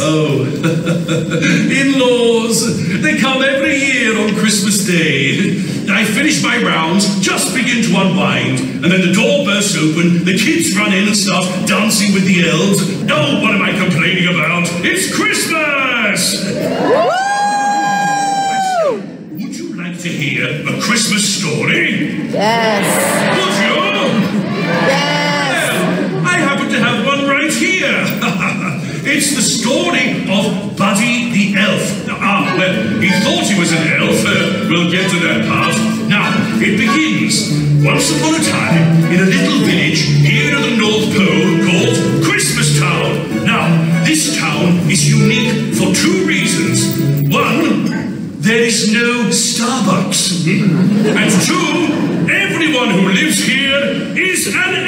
Oh, In laws, they come every year on Christmas Day. I finish my rounds, just begin to unwind, and then the door bursts open, the kids run in and start dancing with the elves. Oh, what am I complaining about? It's Christmas! He thought he was an elf. Uh, we'll get to that part. Now, it begins. Once upon a time, in a little village here in the North Pole called Christmas Town. Now, this town is unique for two reasons. One, there is no Starbucks. Hmm? and two, everyone who lives here is an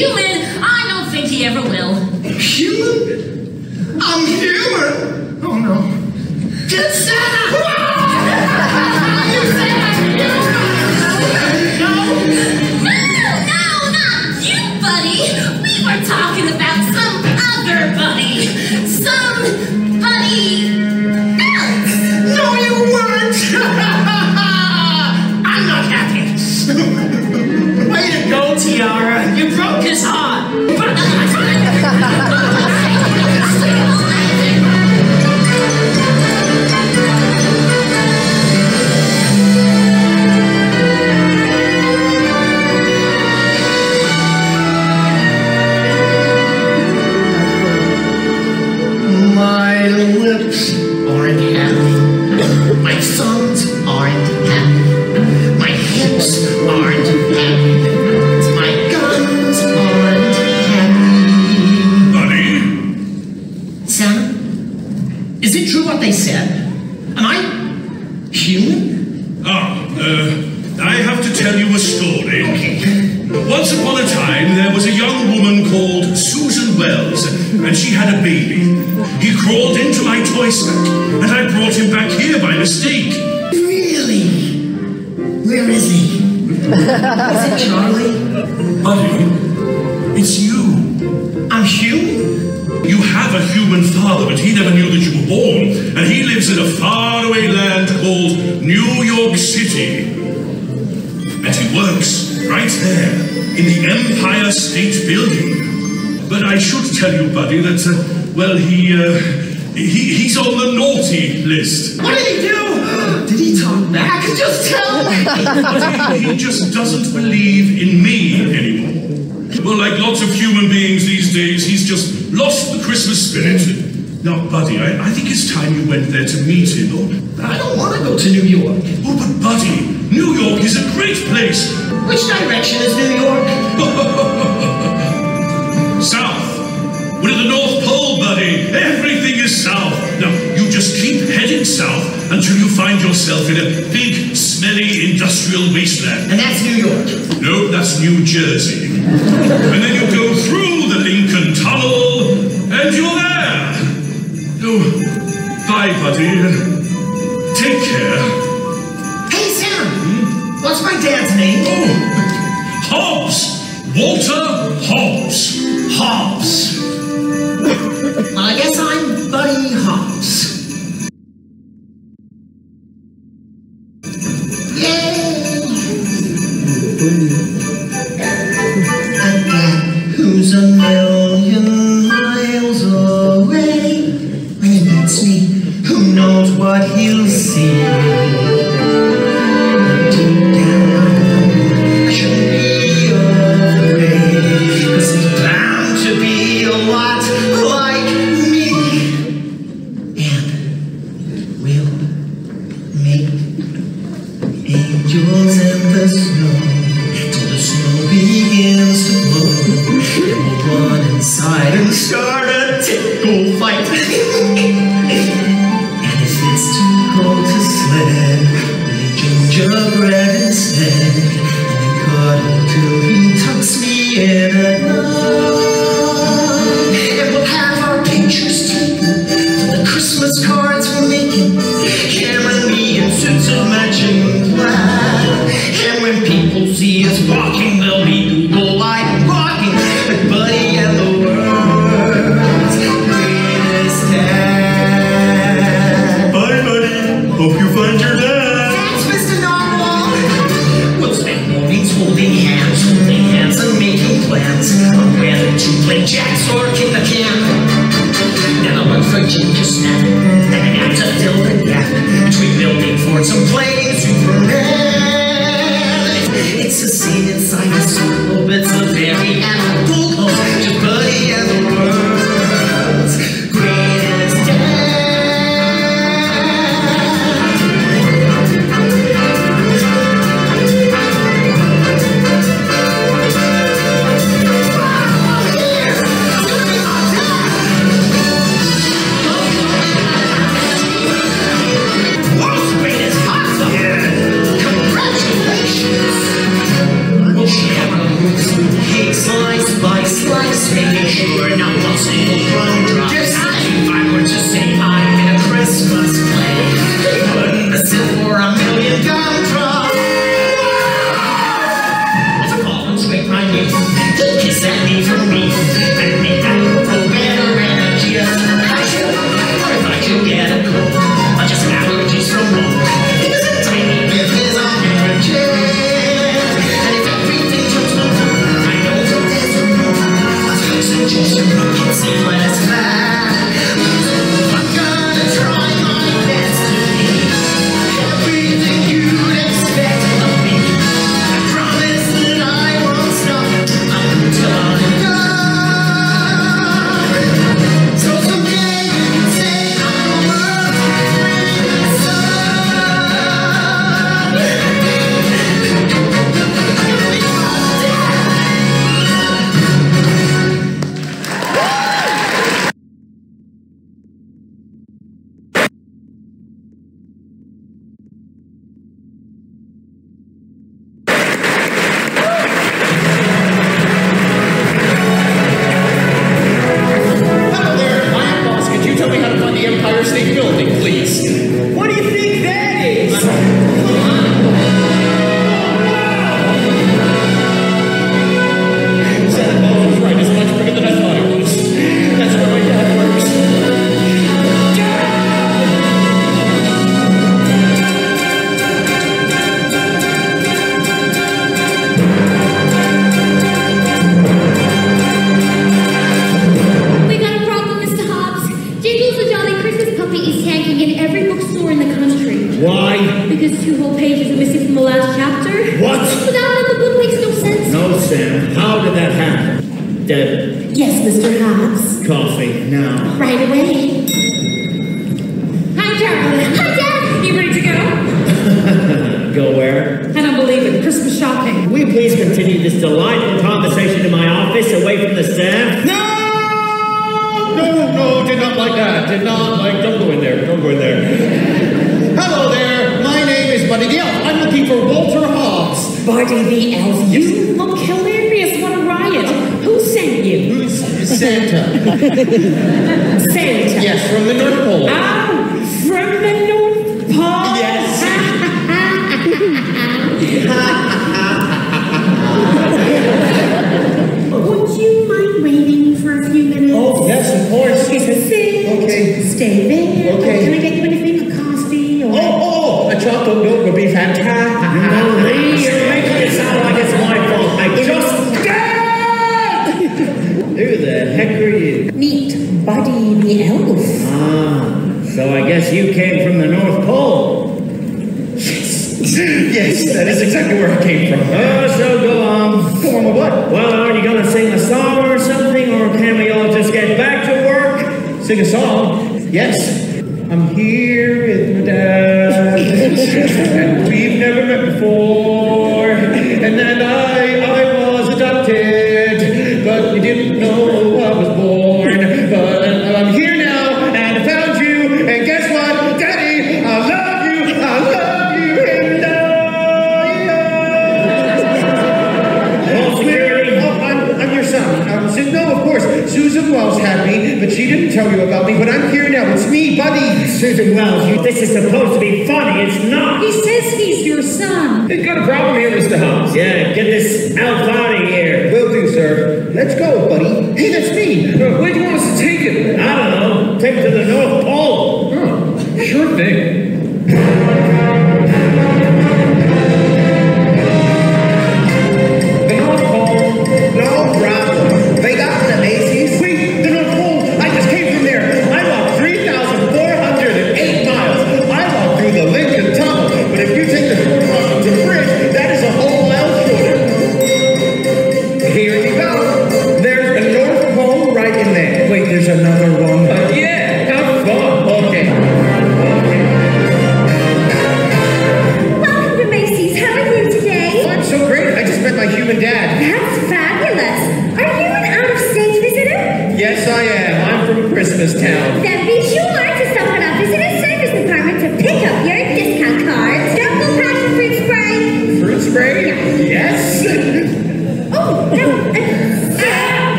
you Is it Charlie? Buddy, it's you. I'm Hugh? You have a human father, but he never knew that you were born, and he lives in a faraway land called New York City. And he works right there in the Empire State Building. But I should tell you, buddy, that, uh, well, he, uh, he, he's on the naughty list. What did he do? did he turn back? Just tell me. he just doesn't believe in me anymore. Well, like lots of human beings these days, he's just lost the Christmas spirit. Now, Buddy, I, I think it's time you went there to meet him. Oh, I don't want to go to New York. Oh, but Buddy, New York is a great place. Which direction is New York? south. We're at the North Pole, Buddy. Everything is south south until you find yourself in a big, smelly industrial wasteland. And that's New York. No, that's New Jersey. and then you go through the Lincoln Tunnel, and you're there. Oh, bye, buddy. Take care. Hey, Sam. Hmm? What's my dad's name? Oh, Hobbs. Walter Hobbs. Hobbs.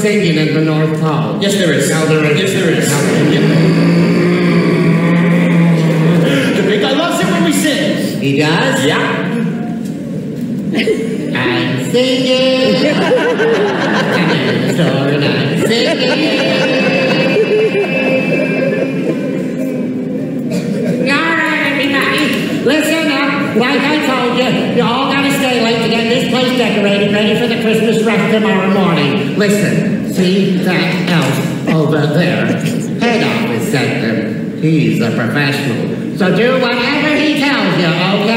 Sabian at the North Pole. Yes, there is. Now there is. Yes, there is. Now there is. Yeah. The big guy loves it when we sing. He does? Yeah. I'm singing. and store and I'm singing. all right, everybody. Listen up. Like I told you, you all gotta get this place decorated, ready for the Christmas rush tomorrow morning. Listen, see that elf over there? Head office sent him. He's a professional. So do whatever he tells you, okay?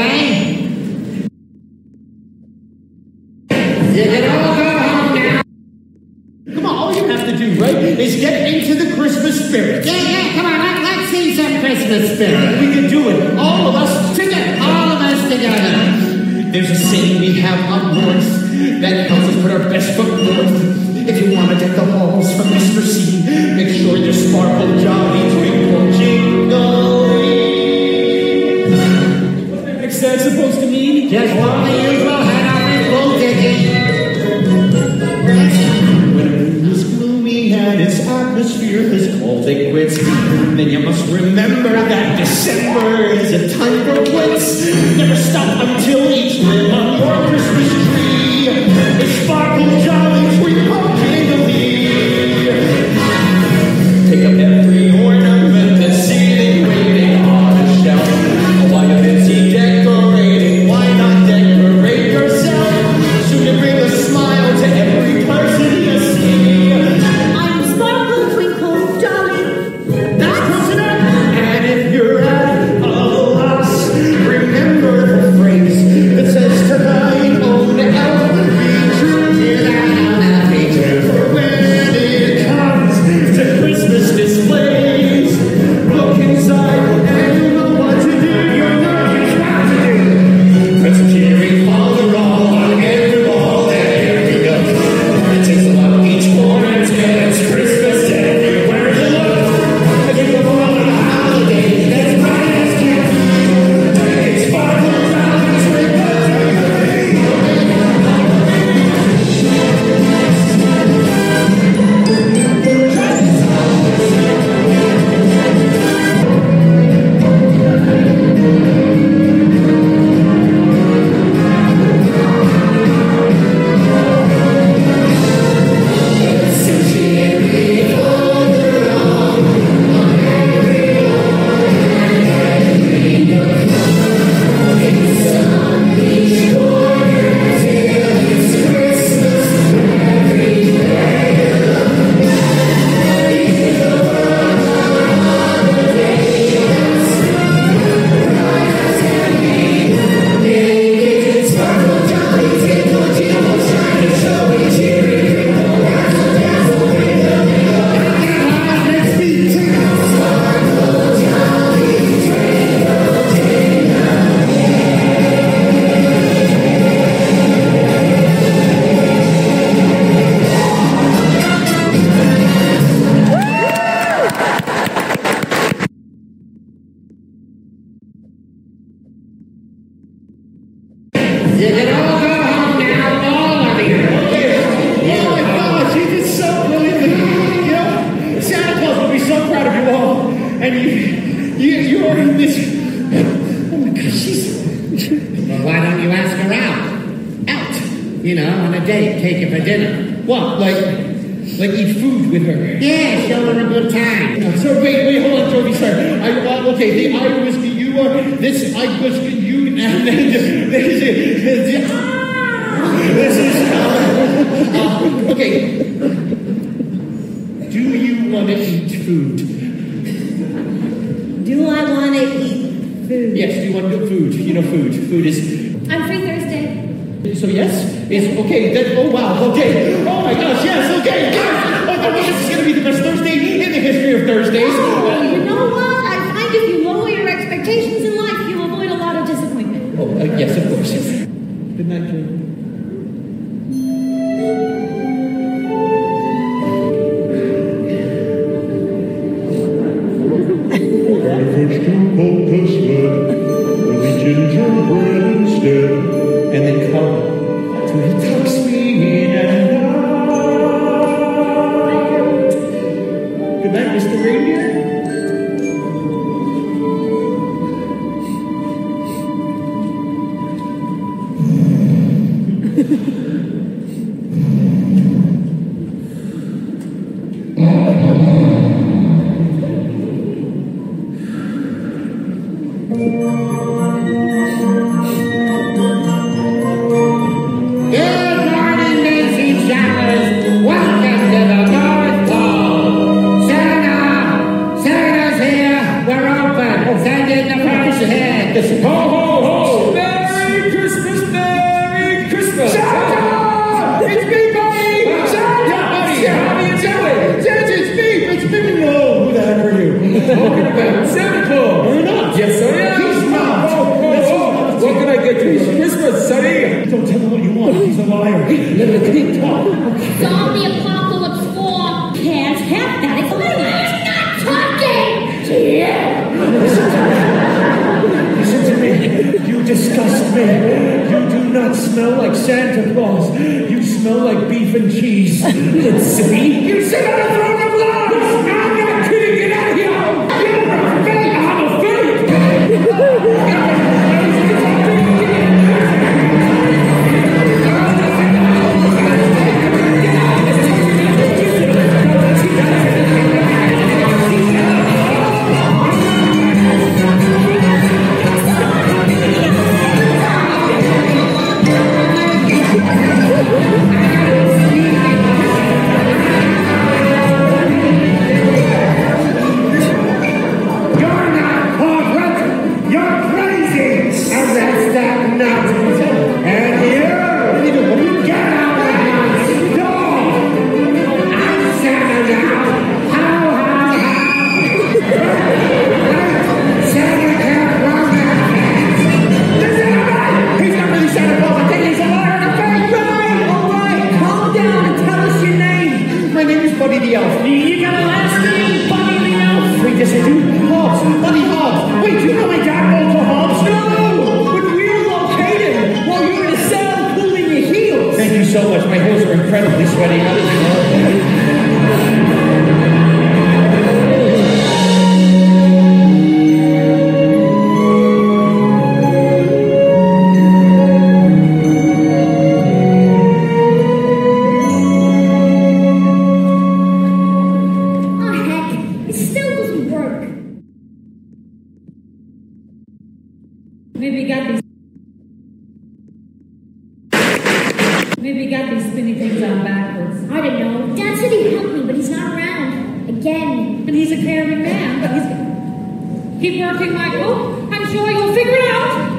Keep working, Michael. I'm sure you'll figure it out.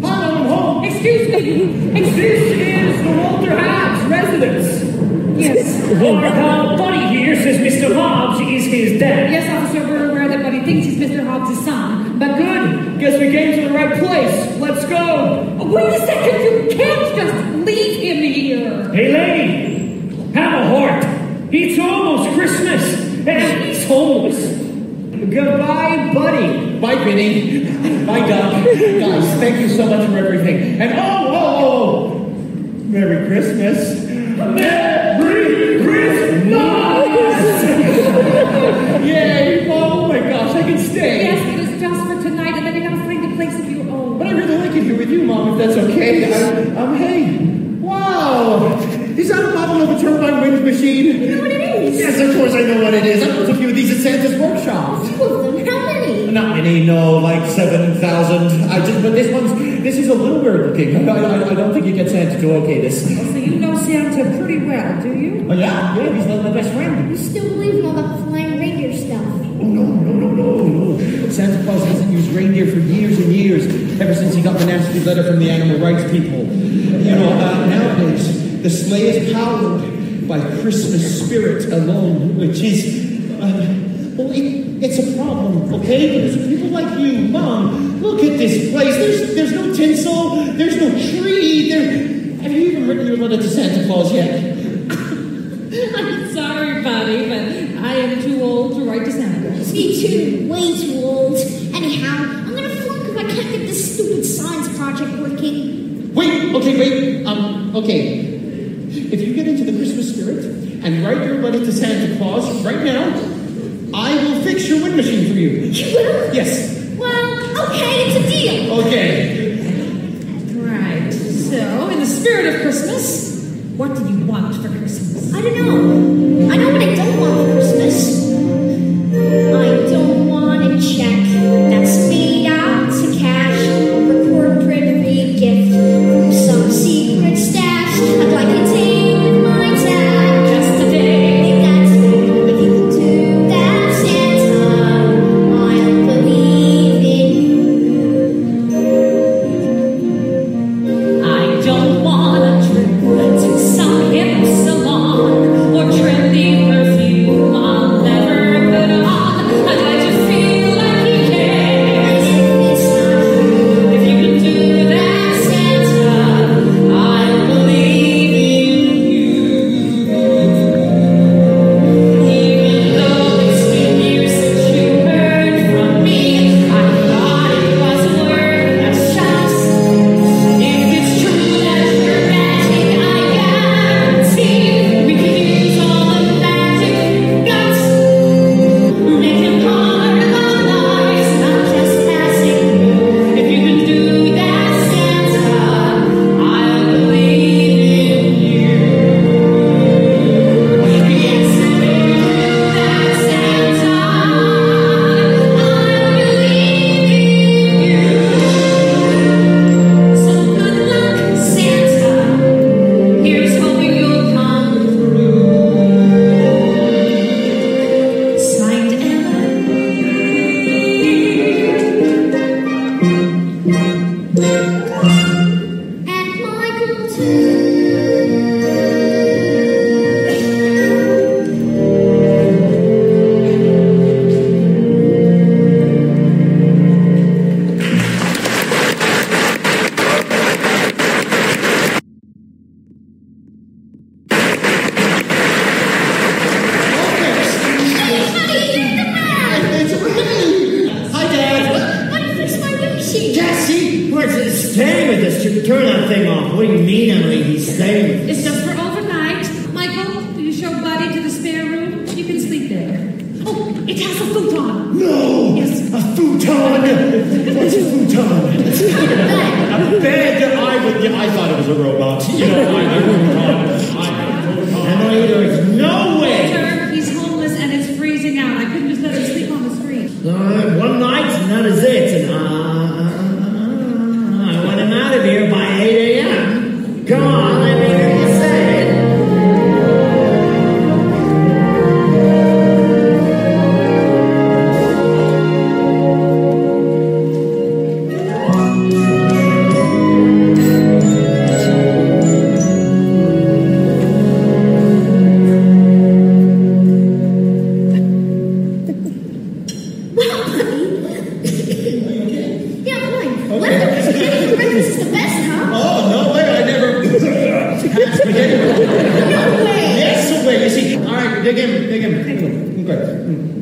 Hello, home. Excuse me. This is the Walter Hobbs residence. Yes. Our buddy here says Mr. Hobbs is his dad. Yes, officer, we're aware that Buddy thinks he's Mr. Hobbs' son. But Good. Guess we came to the right place. Let's go. Oh, wait a second. You can't just leave him here. Hey, lady. Have a heart. It's almost Christmas, and he's homeless. Goodbye, buddy. Bye, Vinny. Bye, Doc. Guys, thank you so much for everything. And oh, oh, oh, Merry Christmas. Merry Christmas! Yay! Oh my gosh, I can stay. Yes, it was just for tonight, and then you're gonna find a place of your own. But I really like it here with you, Mom, if that's okay. I'm, I'm hey. Wow! Is that a model of a turbine wind machine? You know what it is? Yes, of course I know what it is. I built a few of these at Santa's workshop. Two of them. How many? Not many, no, like 7,000. I just, but this one's, this is a little weird looking. I, I, I don't think you get Santa to okay this. So you know Santa pretty well, do you? Oh, yeah? Yeah, he's like my best friend. You still believe in all that flying reindeer stuff? Oh, no, no, no, no, no. Santa Claus hasn't used reindeer for years and years, ever since he got the nasty letter from the animal rights people. You know, uh, nowadays, the sleigh is powered by Christmas spirit alone, which is, uh, well, it, it's a problem, okay? Because people like you, Mom, look at this place. There's, there's no tinsel, there's no tree, there... Have you even written your letter to Santa Claus yet? I'm sorry, buddy, but I am too old to write to Santa. Claus. Me too. Way too old. Anyhow, I'm gonna flunk if I can't get this stupid science project working. Wait, okay, wait. Um, okay. If you get into the Christmas spirit and write your letter to Santa Claus right now, I will fix your wind machine for you. You? Yes. Correct. Mm.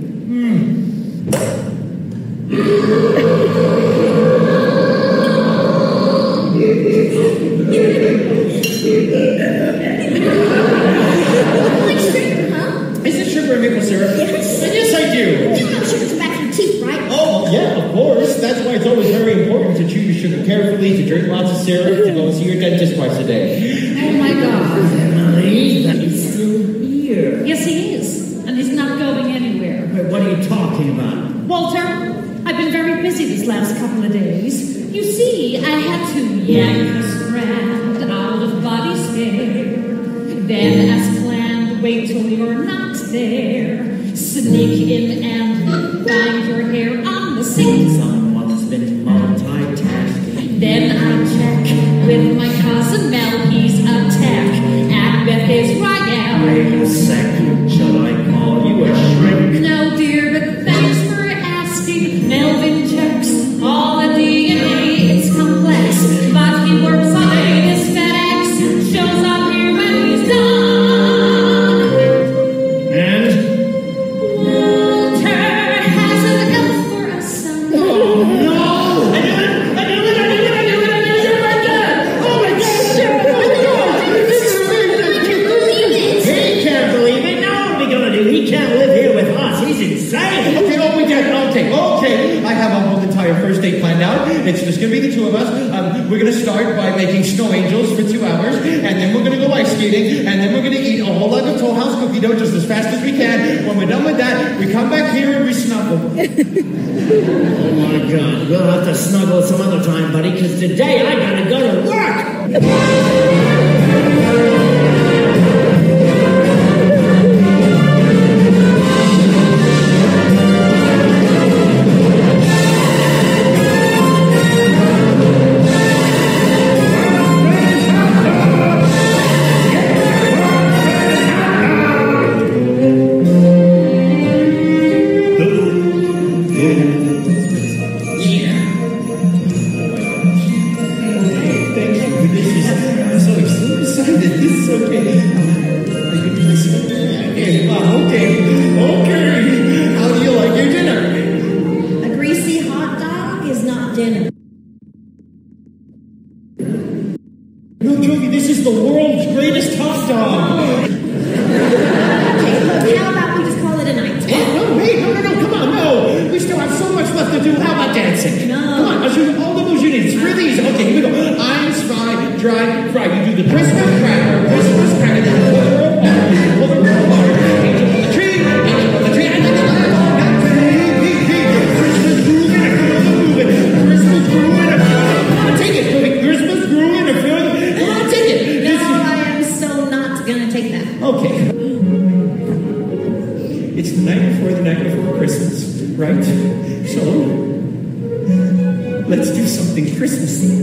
This is the world's greatest hot dog. okay, look, how about we just call it a night? Oh, no, wait, no, no, no, come on, no. We still have so much left to do. How about dancing? No. Come on, I'll show you all the moves you need. It's really these. Okay, here we go. I'm spy, dry, fry. You do the Christmas cracker. right? So, let's do something Christmassy.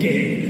Okay?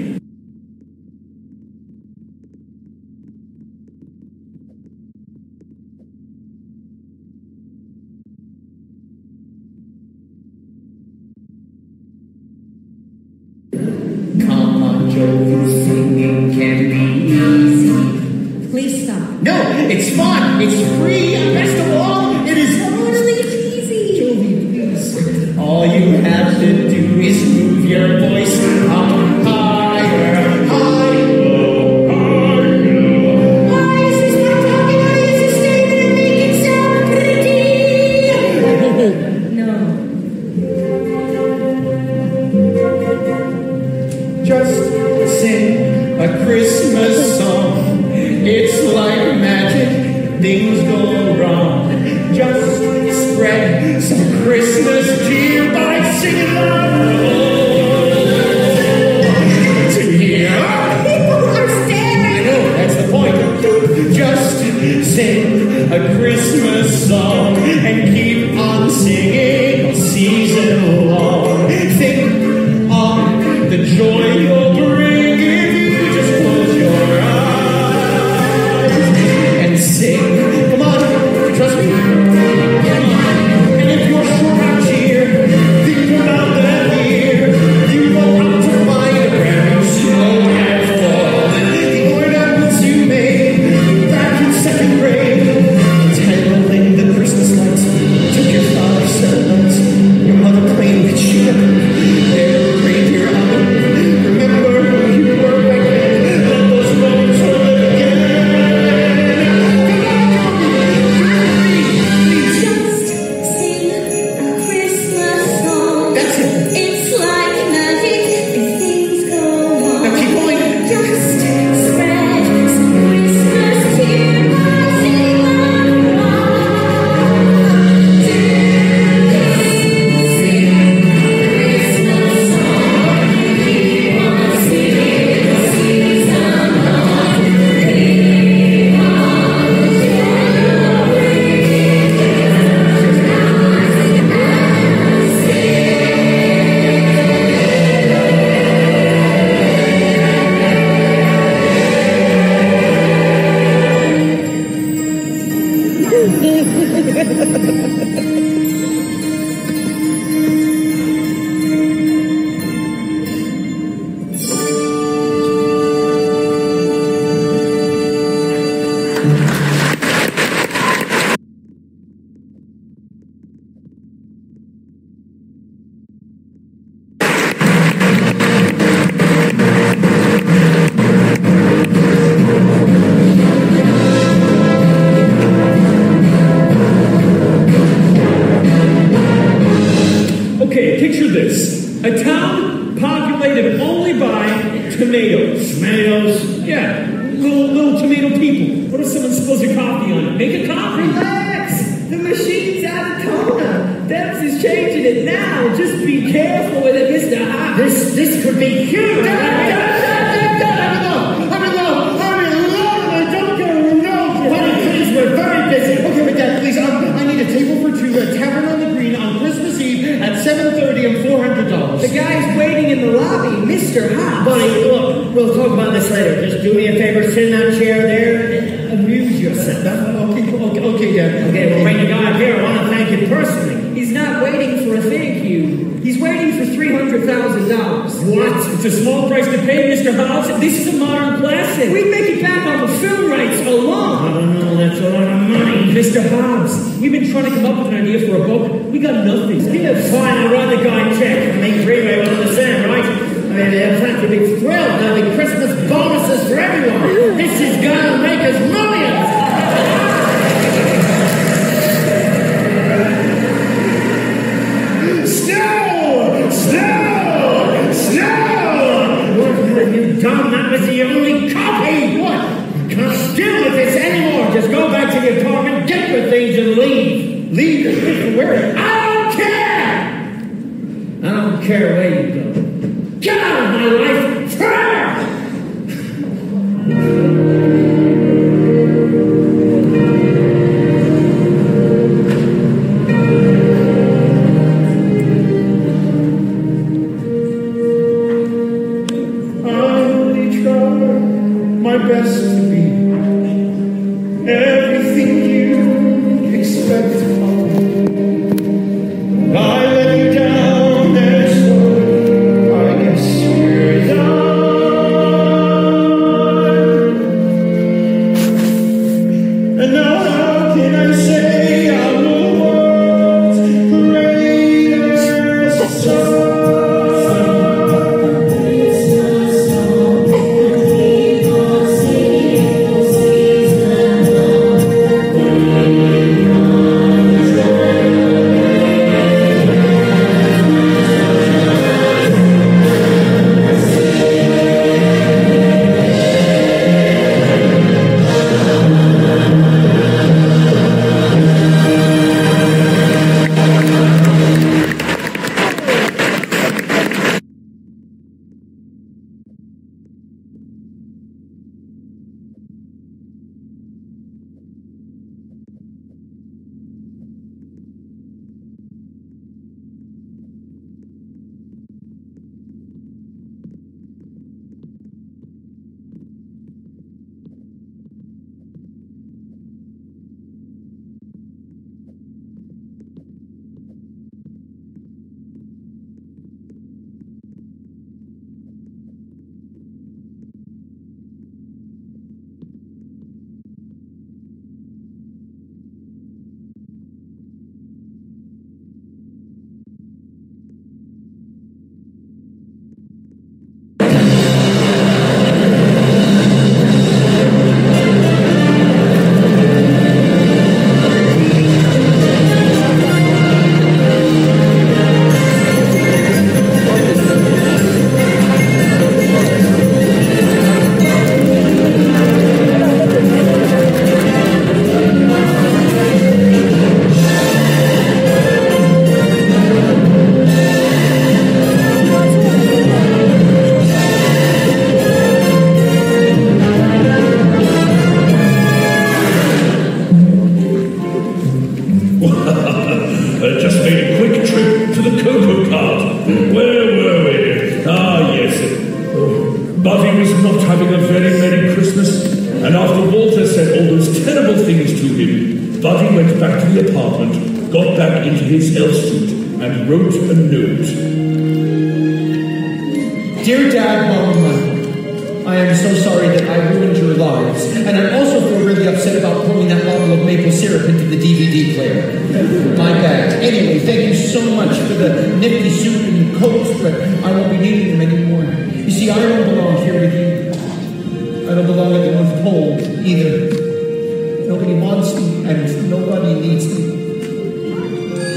wants me and nobody needs me.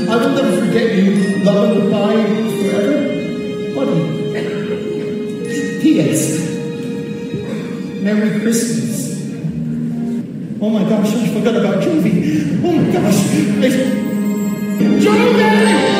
I will never forget you, love and goodbye forever, buddy. P.S. Merry Christmas. Oh my gosh, I forgot about Jovie. Oh my gosh. Jovie!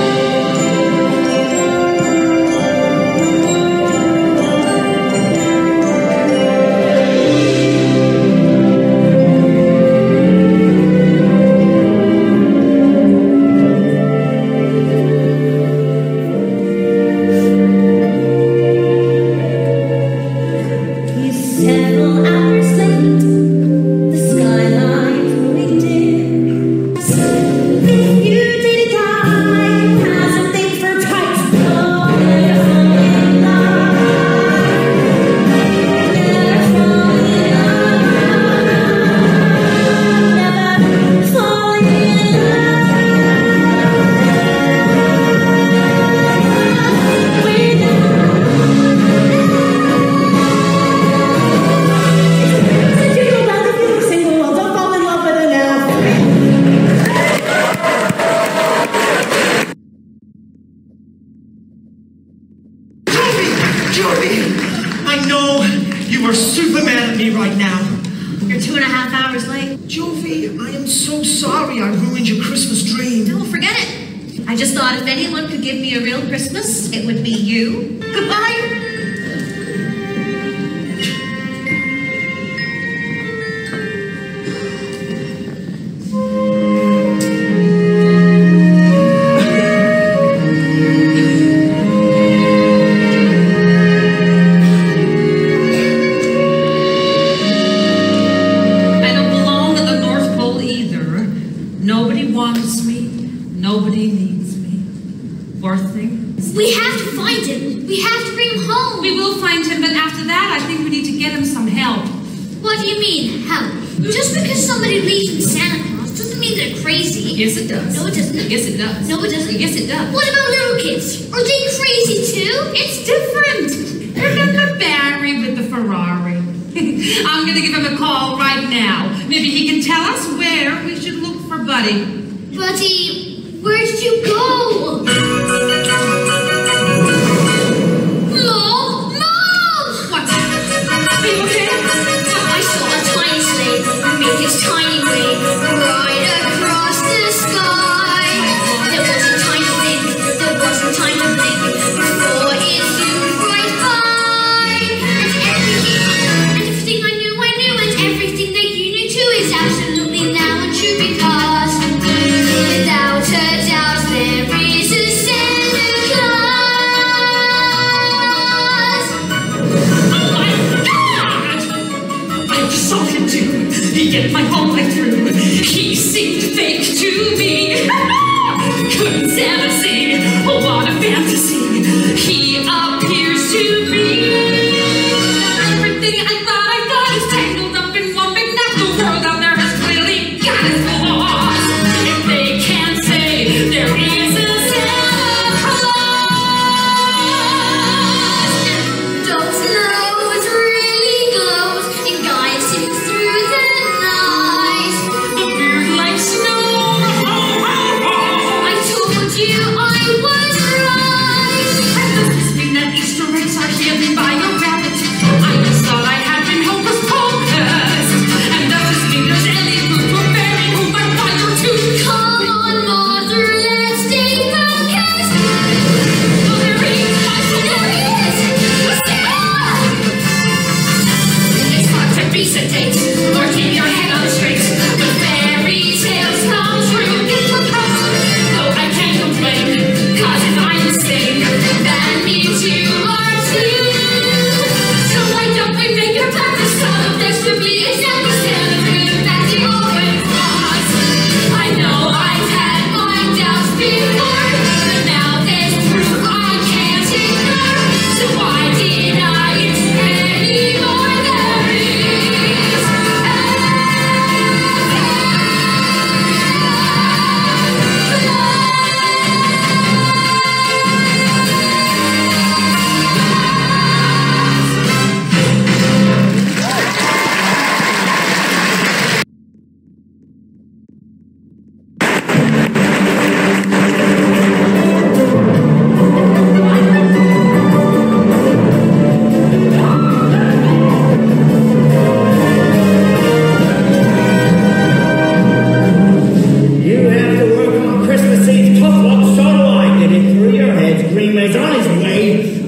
People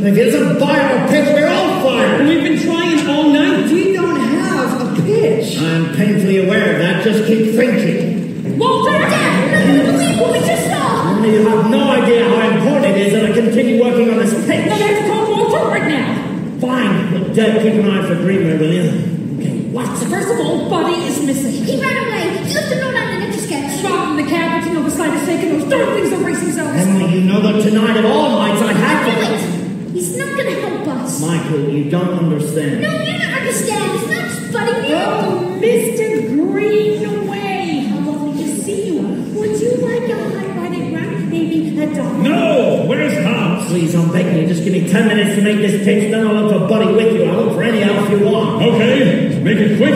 If it isn't fire or pitch, we're all fired. We've been trying all night. We don't have a pitch. I'm painfully aware of that. Just keep thinking. Walter! Dad, no, you believe what we just saw! You have no idea how important it is that I continue working on this pitch. No, that's called Walter right now. Fine. Look, Dad, keep an eye for Greenway, will you? Okay, what? First of all, Buddy is missing. He ran away. He left a note on an empty sketch. Rob in the cab, you know, beside a shaking those darn things over themselves. Emily, you know that tonight of all nights I have to... It's not going to help us. Michael, you don't understand. No, you don't understand. It's not just butting me Oh, Mr. Greenway. How lovely to see you. Would you like a hot-bodied rock, maybe a dog? No! Where's Tom? Please, I'm begging you. Just give me ten minutes to make this pitch, then I'll have a buddy with you. I'll look for any else if you want. Okay, make it quick.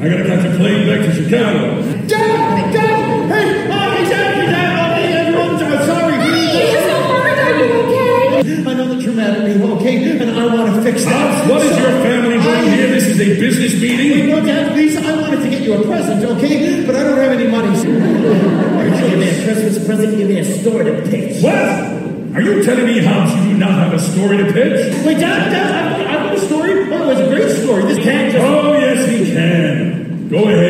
I gotta catch a plane back to Chicago. Dad, Dad. and I want to fix that. What is so your family doing here? This is a business meeting. Wait, no, Dad, Lisa, I wanted to get you a present, okay? But I don't have any money. give me a Christmas present, give me a story to pitch. What? Are you telling me, Hobbs, you do not have a story to pitch? Wait, Dad, Dad, I, I want a story. Oh, it's a great story. This can't just... Oh, yes, you can. Go ahead.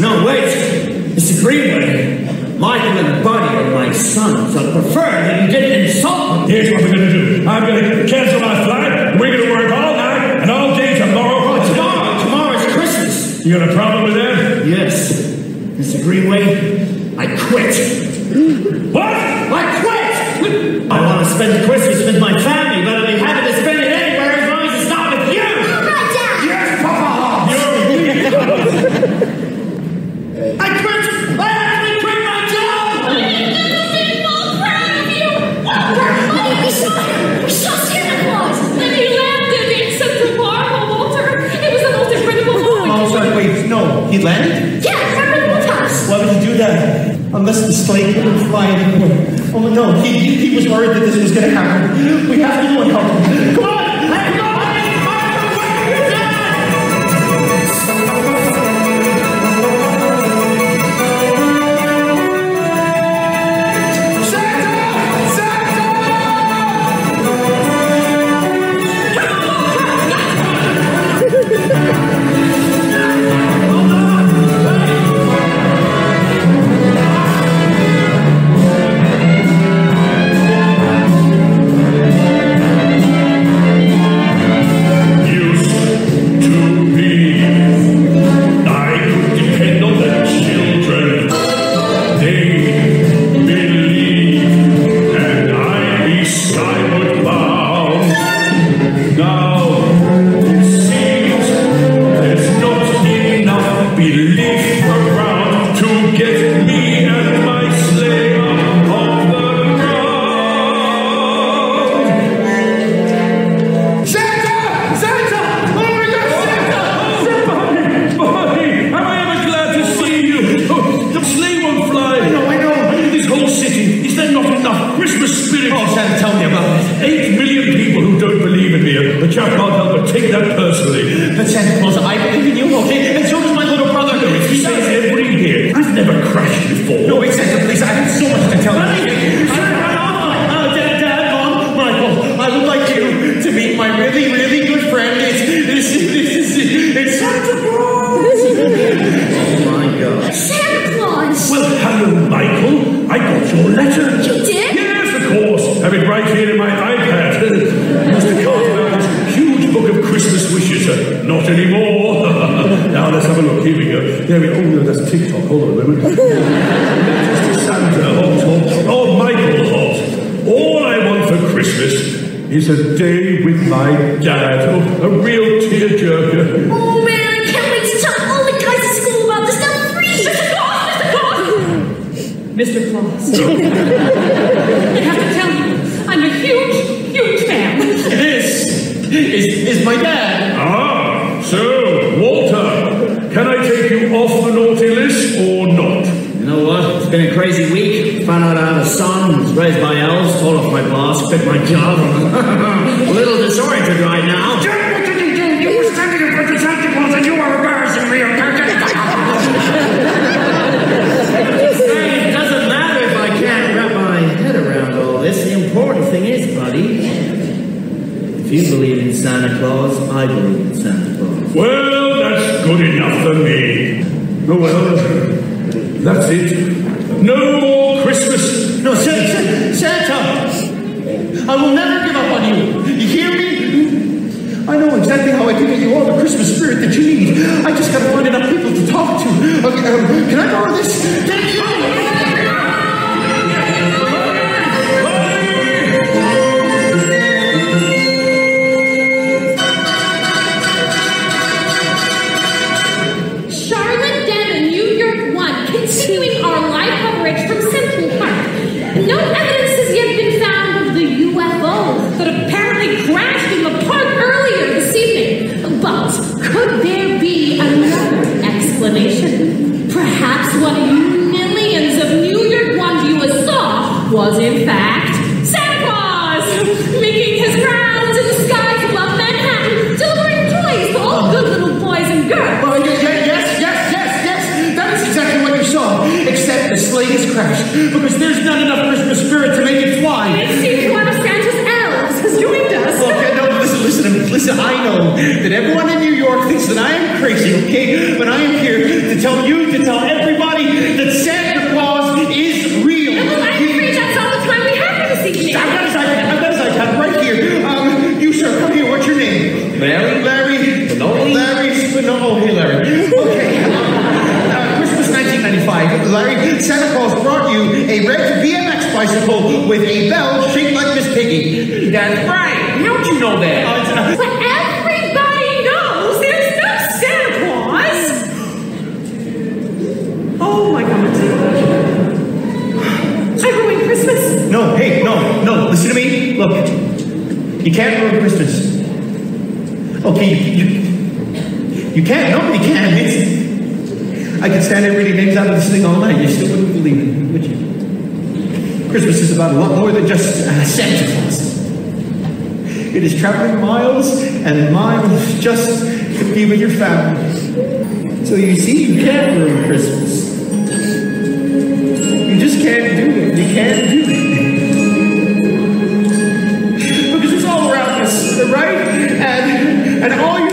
No, wait. Mr. Greenway, Michael and Buddy are my sons. I prefer that you didn't insult them. Here's what we're going to do. I'm going to cancel my flight. We're going to work all night and all day tomorrow. Oh, tomorrow. Tomorrow's Christmas. You got a problem with that? Yes. Mr. Greenway, I quit. what? I quit! I want to spend Christmas with my family. He landed? Yeah, in the house. Why would he do that? Unless the slate couldn't fly anymore. Oh no, he, he, was worried that this was going to happen. We have to do it, Carlton. Come on! Come on! There we go. Oh, no, that's TikTok. Hold on a moment. Mr. Santa, hot, hot. Oh, Michael, hot. All I want for Christmas is a day with my dad. Oh, a real tearjerker. Oh man, I can't wait to tell all the guys at school about this. They'll freeze. Mr. Claus, Mr. Claus. I have to tell you, I'm a huge, huge fan. This is, is my dad. You off the naughty list or not? You know what? It's been a crazy week. Found out I have a son, was raised by elves, told off my boss, quit my job. a little disoriented right now. Jack, what did you do? You were standing in front of Santa Claus and you were embarrassing me, Hey, it doesn't matter if I can't wrap my head around all this. The important thing is, buddy, if you believe in Santa Claus, I believe in Santa Claus. Well, that's good enough for me. Oh, well, that's it. No more Christmas. No, Santa, Santa, I will never give up on you. You hear me? I know exactly how I can get you all the Christmas spirit that you need. I just gotta find enough people to talk to. Okay, um, can I borrow because there's not enough Christmas spirit to make it fly. It seems one of Santa's elves has joined us. Okay, no, listen, listen, listen. I know that everyone in New York thinks that I am crazy, okay? But I am here to tell you, to tell everybody that Santa Claus is real. Well, I agree. That's all the time we have for this evening. I've got his iPad. I've got his iPad right here. Um, you sir, come here. What's your name? Larry. Larry. Spinoli? Larry Spinoli. Oh, hey, Larry. Okay. Uh, Christmas 1995. Larry, Santa Claus brought you a red BMX bicycle with a bell shaped like Miss Piggy. That's right. How'd you know that? Uh, But everybody knows there's no Santa Claus. Oh my God. I ruined Christmas. No, hey, no, no, listen to me. Look, you can't ruin Christmas. Okay, you, you, you can't, nobody can. It's, I could stand here reading names out of this thing all night. You still wouldn't believe it, would you? Christmas is about a lot more than just uh, Santa Claus. It is traveling miles and miles just to be with your family. So you see, you can't ruin Christmas. You just can't do it. You can't do it. because it's all around us, right? And, and all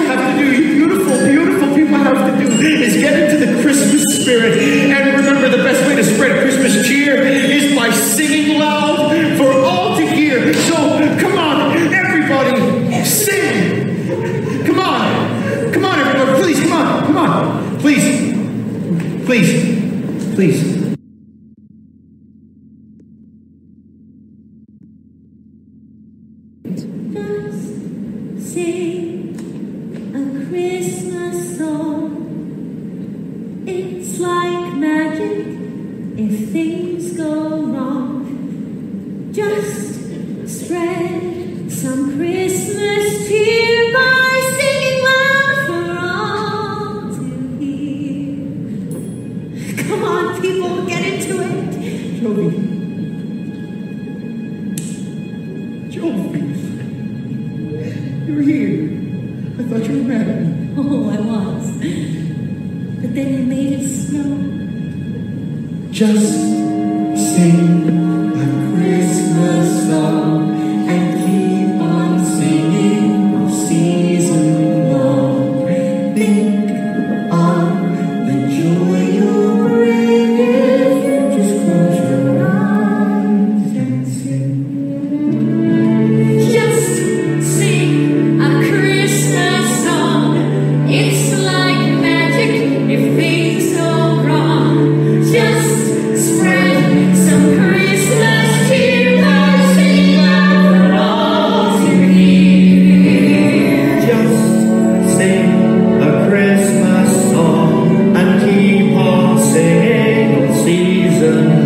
good.